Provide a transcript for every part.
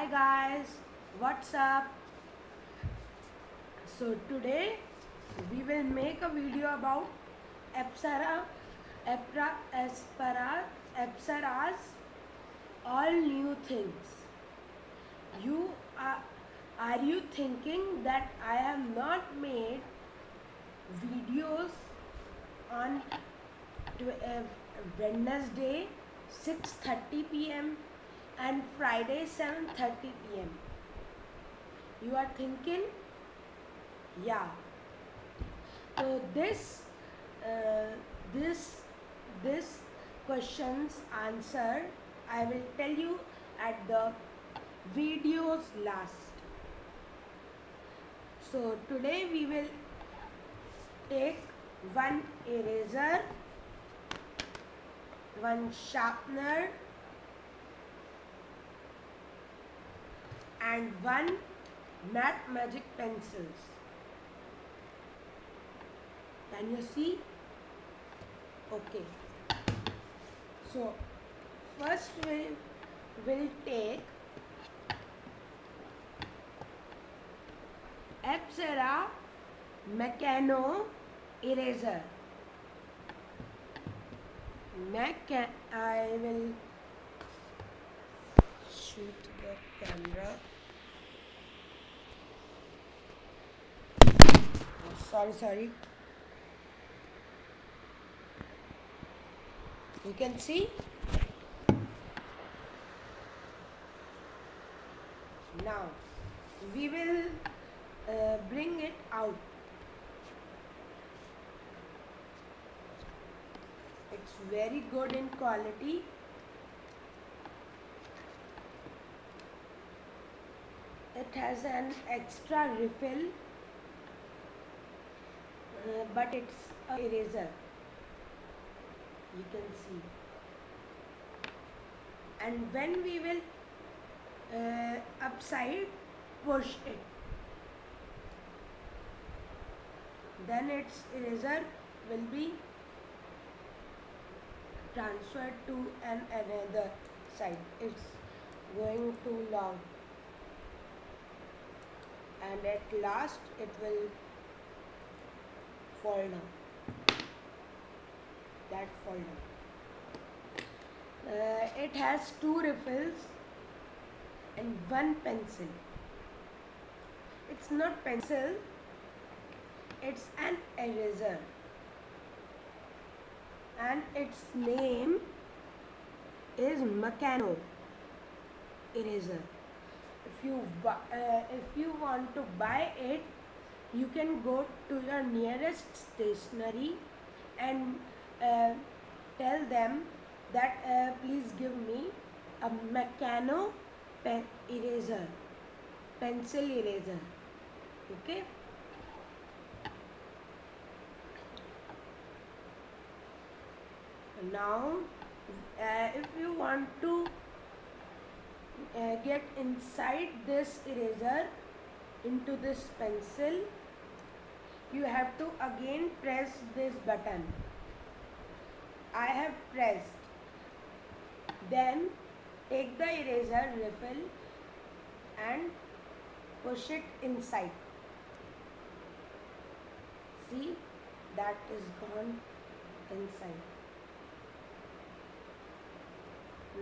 Hi guys, what's up? So today we will make a video about Apsara, Epra, Aspara, Apsara's all new things. You are, are you thinking that I have not made videos on uh, Wednesday 6:30 p.m. and Friday 7:30 p.m. You are thinking, yeah. So this, uh, this, this questions answer I will tell you at the video's last. So today we will take one eraser, one sharpener, and one matte magic pencils. Can you see? Okay. So first we will take Epsera Meccano eraser. Mecha I will shoot the camera. Sorry, sorry. You can see. Now we will uh, bring it out. It's very good in quality. It has an extra refill, but it's a eraser. You can see. And when we will uh, upside push it, then its eraser will be transferred to an another side. It's going too long. And at last it will down. That down. Uh, it has two refills and one pencil. It's not pencil, it's an eraser and its name is Meccano eraser. If you uh, if you want to buy it, you can go to your nearest stationery and uh, tell them that uh, please give me a Meccano pen eraser, pencil eraser. Okay. now uh, if you want to uh, get inside this eraser into this pencil you have to again press this button. I have pressed. Then take the eraser refill and push it inside. See that is gone inside.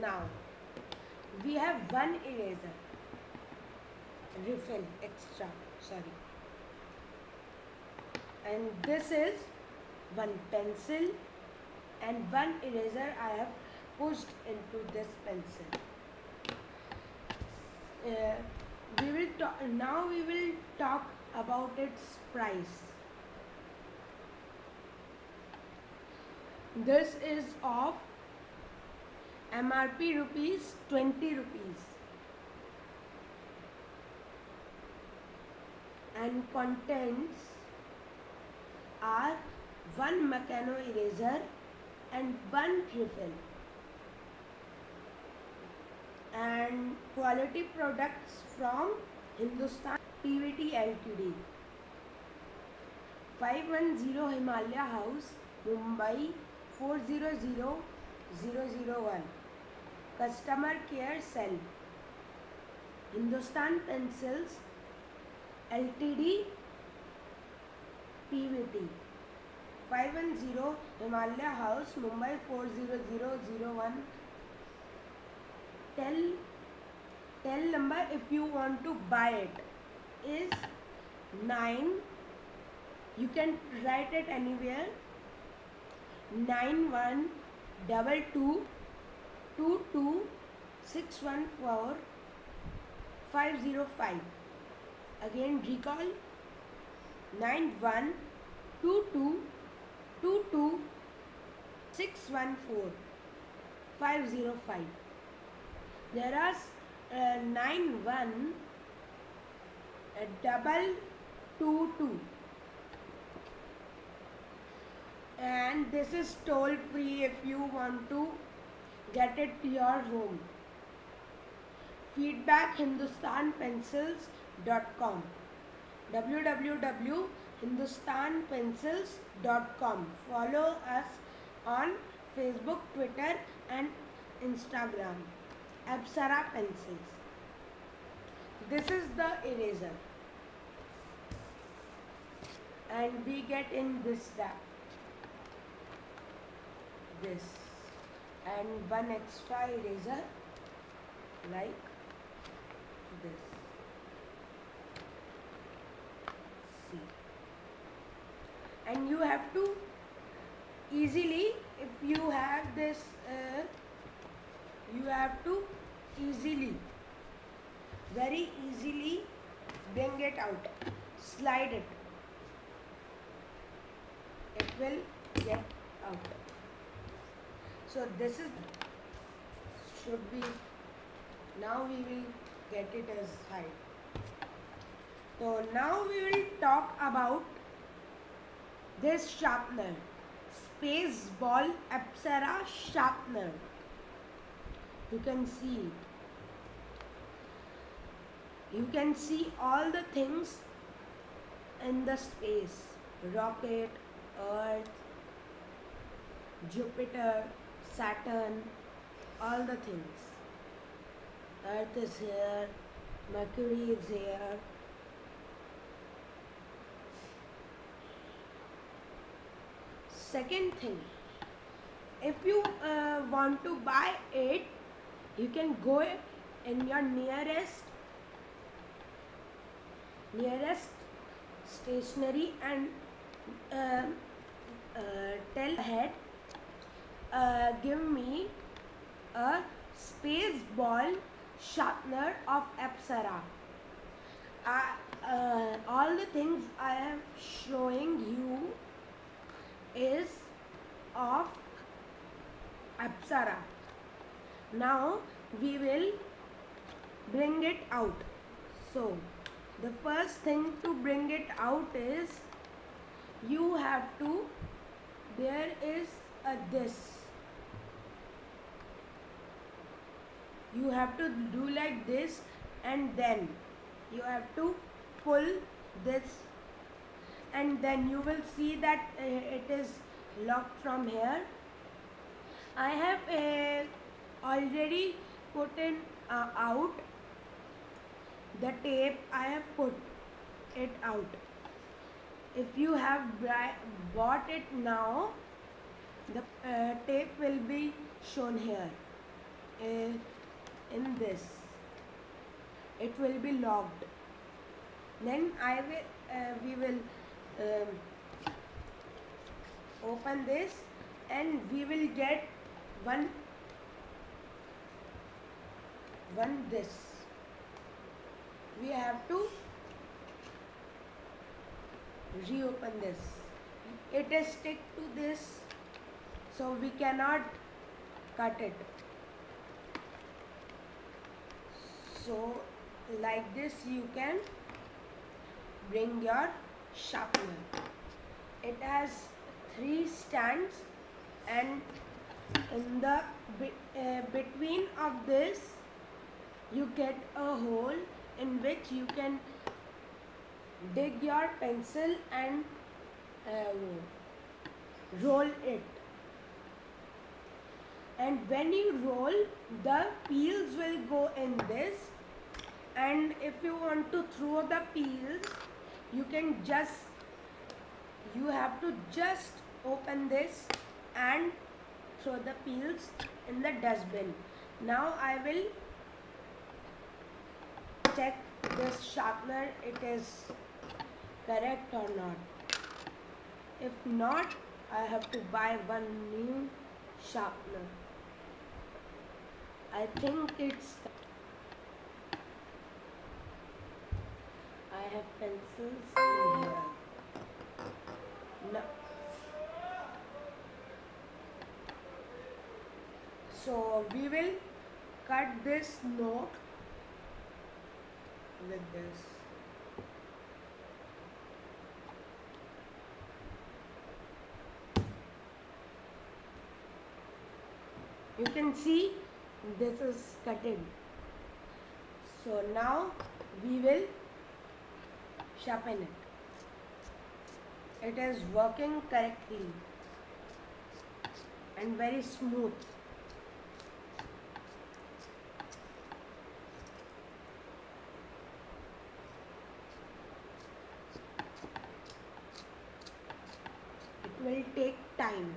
Now we have one eraser refill extra sorry. And this is one pencil and one eraser I have pushed into this pencil. Uh, we will talk now we will talk about its price. This is of MRP rupees 20 rupees and contents are one Meccano eraser and one refill and quality products from Hindustan PVT Ltd 510 Himalaya House Mumbai 400001 customer care cell Hindustan Pencils LTD PVT 510 Himalaya House Mumbai 40001 tell tell number if you want to buy it is 9 you can write it anywhere 91 double two two two six one four five zero five again recall nine one two two two two six one four five zero five. There are uh, nine one uh, double two two. And this is toll free if you want to get it to your home. Feedbackhindustanpencils.com www.hindustanpencils.com follow us on facebook twitter and instagram. Apsara pencils. This is the eraser. And we get in this stack this. And one extra eraser like this see and you have to easily if you have this uh, you have to easily very easily bring it out. Slide it. It will get out. So this is should be now we will get it as height so now we will talk about this sharpener space ball apsara sharpener you can see you can see all the things in the space rocket earth jupiter Saturn, all the things. Earth is here, Mercury is here. Second thing, if you uh, want to buy it, you can go in your nearest nearest stationery and uh, uh, tell head uh, give me a space ball sharpener of Apsara. Uh, all the things I am showing you is of Apsara. Now we will bring it out. So the first thing to bring it out is you have to there is a this you have to do like this and then you have to pull this and then you will see that uh, it is locked from here. I have uh, already put in uh, out the tape. I have put it out. If you have bought it now the uh, tape will be shown here uh, in this. It will be locked. Then I will uh, we will um, open this and we will get one one this. We have to reopen this. It is stick to this so we cannot cut it. So like this you can bring your sharpener it has three stands and in the uh, between of this you get a hole in which you can dig your pencil and uh, roll it. And when you roll the peels will go in this. And if you want to throw the peels you can just you have to just open this and throw the peels in the dustbin. Now I will check this sharpener it is correct or not. If not I have to buy one new sharpener. I think it's have pencils? In here so we will cut this note with this. You can see this is cutting so now we will sharpen it it is working correctly and very smooth. It will take time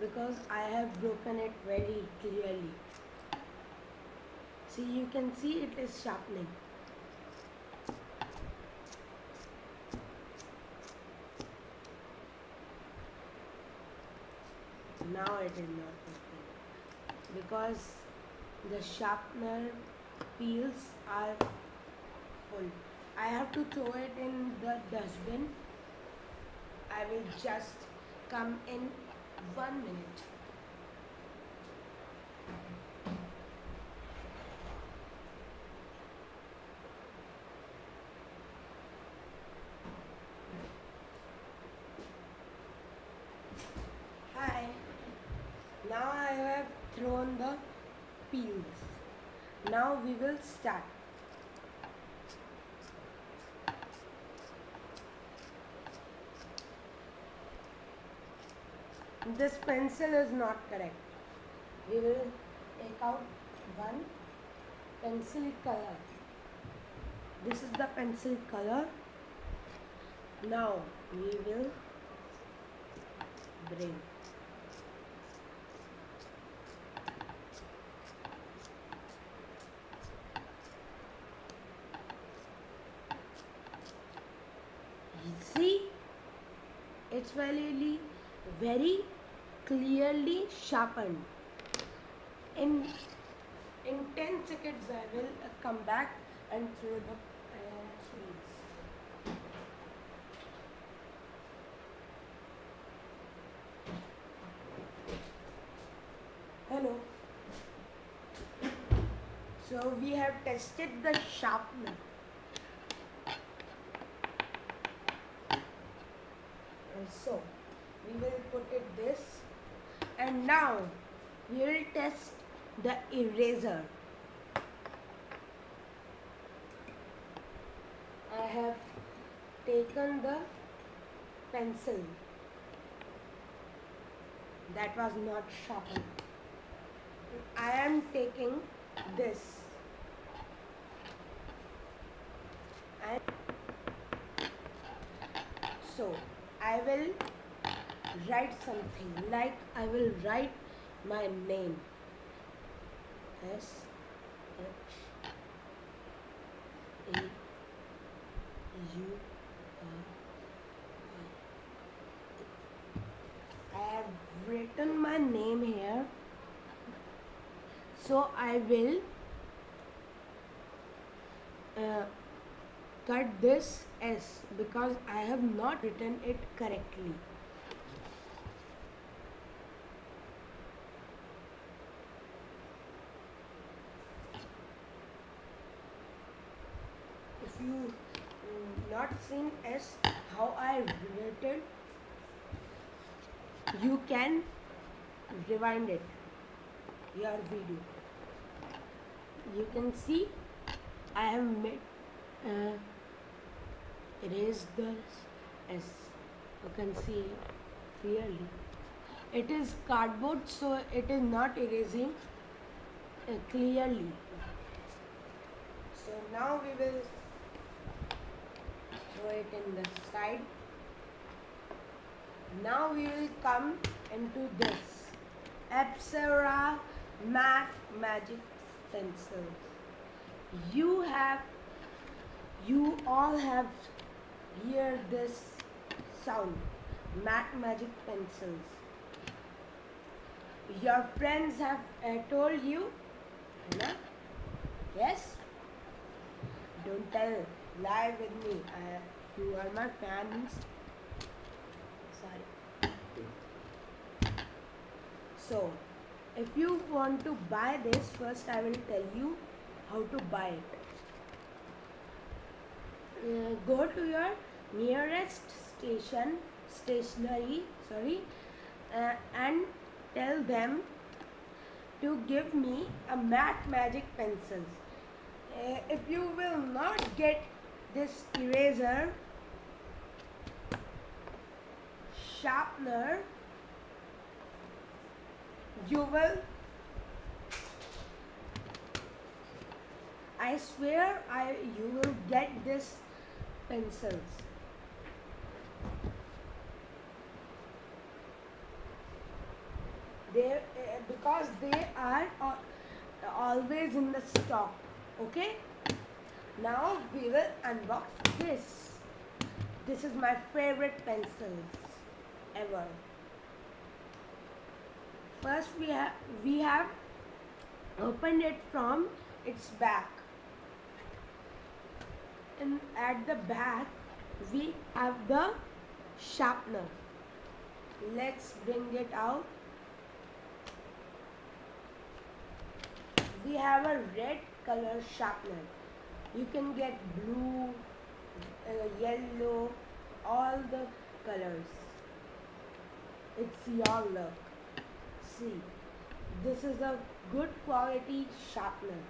because I have broken it very clearly. See you can see it is sharpening because the sharpener peels are full. I have to throw it in the dustbin. I will just come in one minute Hi. Now I have thrown the peels. Now we will start. This pencil is not correct. We will take out one pencil color. This is the pencil color. Now we will bring see it's very very clearly sharpened. In in 10 seconds i will uh, come back and throw the uh, peels hello. So we have tested the sharpener And so we will put it this and now we will test the eraser. I have taken the pencil. That was not sharpened. I am taking this. So I will write something like I will write my name S H A U R I. Have written my name here so I will uh, cut this S because I have not written it correctly. If you mm, not seen S how I it, you can rewind it your video. You can see I have made uh, erase the S. You can see clearly. It is cardboard, so it is not erasing uh, clearly. So now we will it in the side. Now we will come into this. Apsara matte magic pencils you have you all have hear this sound. Matte magic pencils. Your friends have uh, told you Anna? yes? Don't tell. Lie with me you are my fans sorry. So if you want to buy this first i will tell you how to buy it. Uh, go to your nearest station stationery sorry uh, and tell them to give me a matte magic pencils. Uh, if you will not get this eraser sharpener you will I swear I you will get this pencils. They uh, because they are uh, always in the stock okay? Now we will unbox this. This is my favorite pencils ever. First we have we have opened it from its back. And at the back we have the sharpener. Let's bring it out. We have a red color sharpener. You can get blue uh, yellow all the colors it's your luck. See this is a good quality sharpener.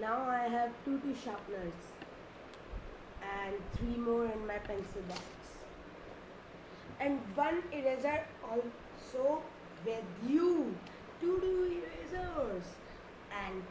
Now I have two two sharpeners and three more in my pencil box. And one eraser also with you. Two two erasers and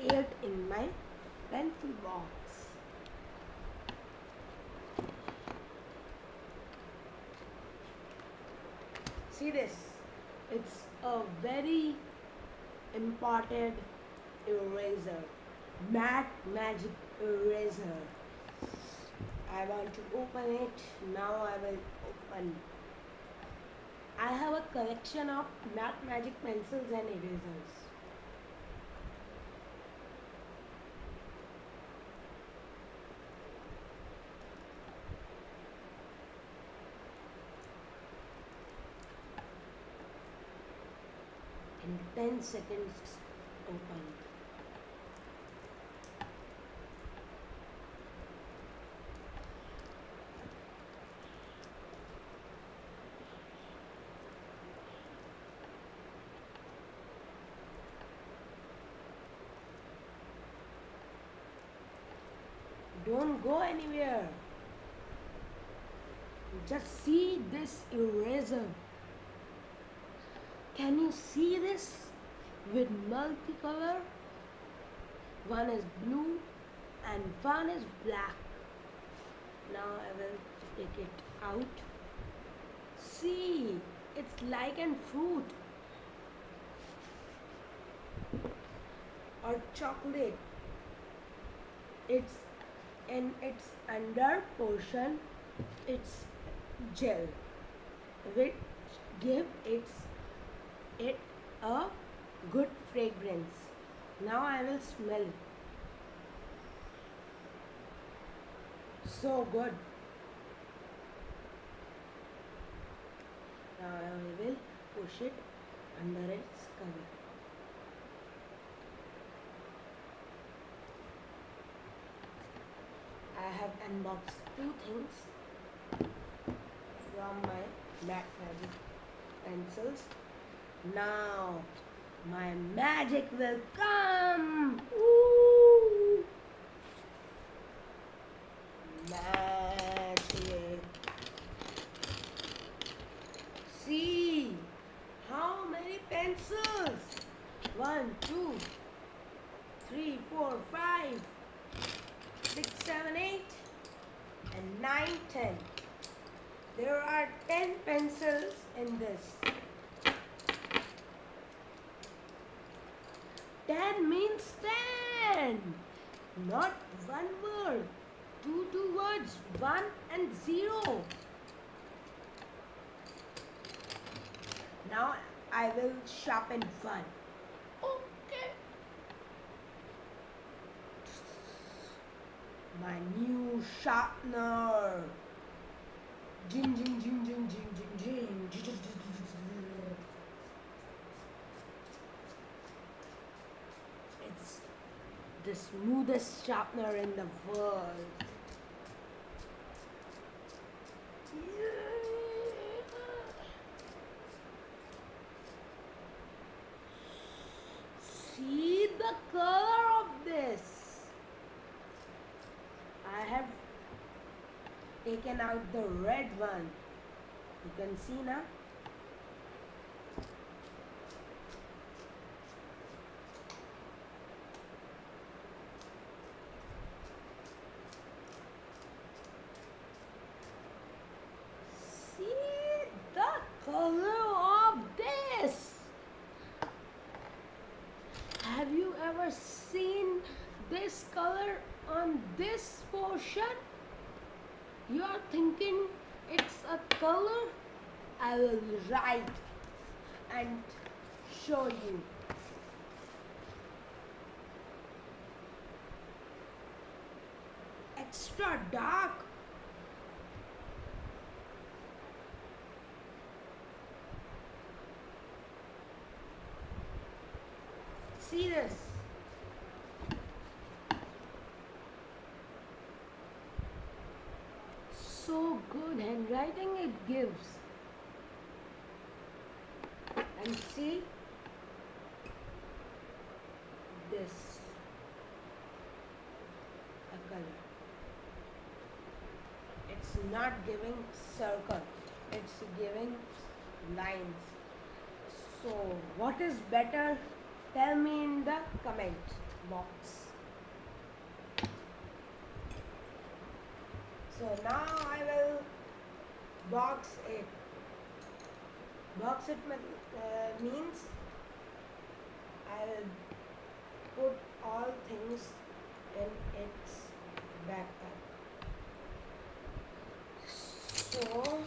eight in my pencil box see this. It's a very important eraser. Matte magic eraser. I want to open it. Now I will open. I have a collection of matte magic pencils and erasers in 10 seconds open. Don't go anywhere. Just see this eraser. Can you see this with multicolor. One is blue and one is black. Now I will take it out. See it's like an fruit. Or chocolate. It's in its under portion it's gel which give its it a good fragrance. Now I will smell. So good. Now I will push it under its cover. I have unboxed two things from my matte magic pencils. Now my magic will come. Ooh. Magic. See how many pencils? One, two, three, four, five, six, seven, eight, and nine, ten. There are ten pencils in this. 10 means 10. Not one word. Two two words. One and zero. Now I will sharpen one. Okay. My new sharpener. Jing jing jing jing jing jing jing. It's the smoothest sharpener in the world. See the color of this. I have taken out the red one. You can see now. See the color of this. Have you ever seen this color on this portion? You are thinking it's a color? Will write and show you. Extra dark. See this. So good handwriting it gives. And see this a color. It's not giving circle, it's giving lines. So what is better? Tell me in the comment box. So now I will box it. Box it uh, means I will put all things in its backpack. So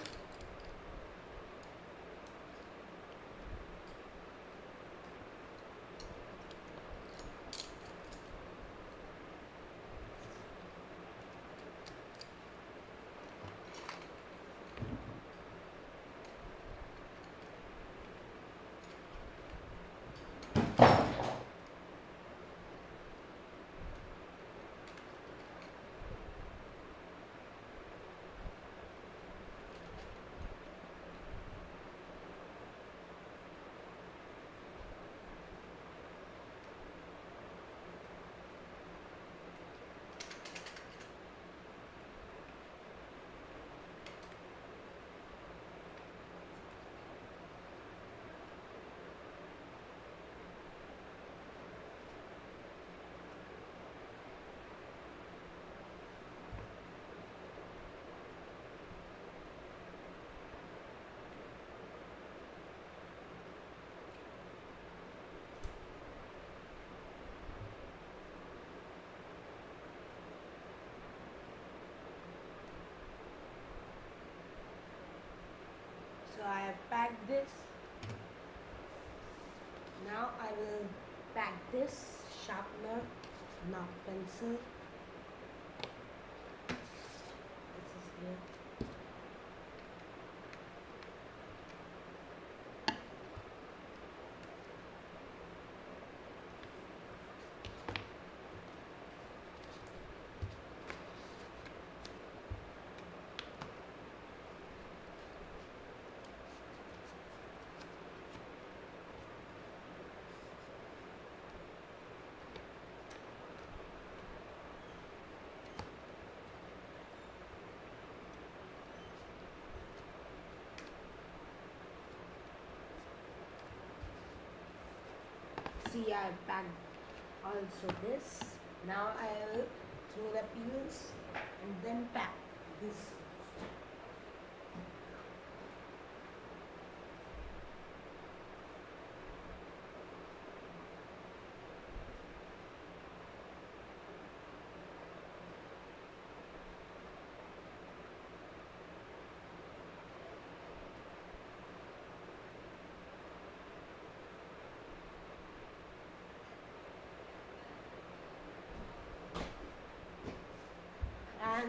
So This. Now I will pack this sharpener, not pencil. This is here. See, I packed also this. Now I will throw the peels and then pack this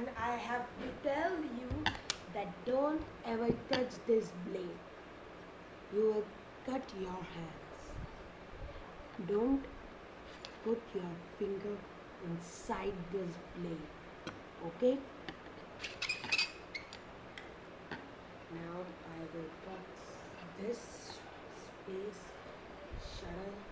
and I have to tell you that don't ever touch this blade. You will cut your hands. Don't put your finger inside this blade. Okay? Now I will put this space shuttle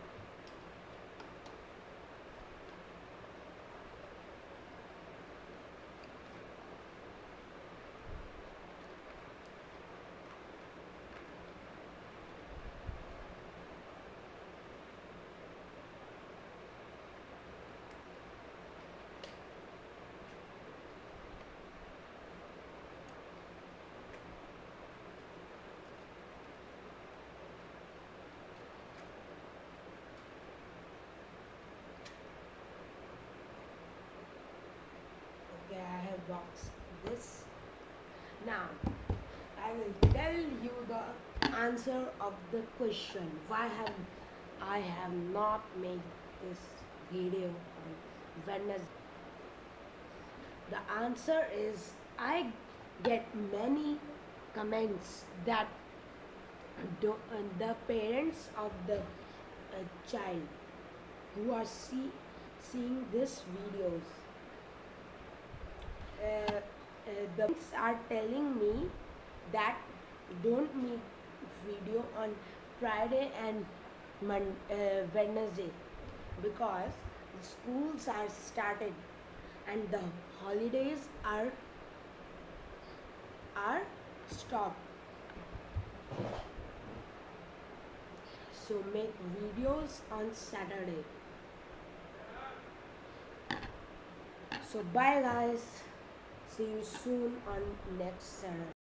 Boxed this. Now, I will tell you the answer of the question. Why have I have not made this video on Wednesday? The answer is I get many comments that do, uh, the parents of the uh, child who are see, seeing this videos uh, uh, the are telling me that don't make video on Friday and Mon- uh, Wednesday because the schools are started and the holidays are are stopped. So make videos on Saturday. So bye guys. See you soon on next Saturday.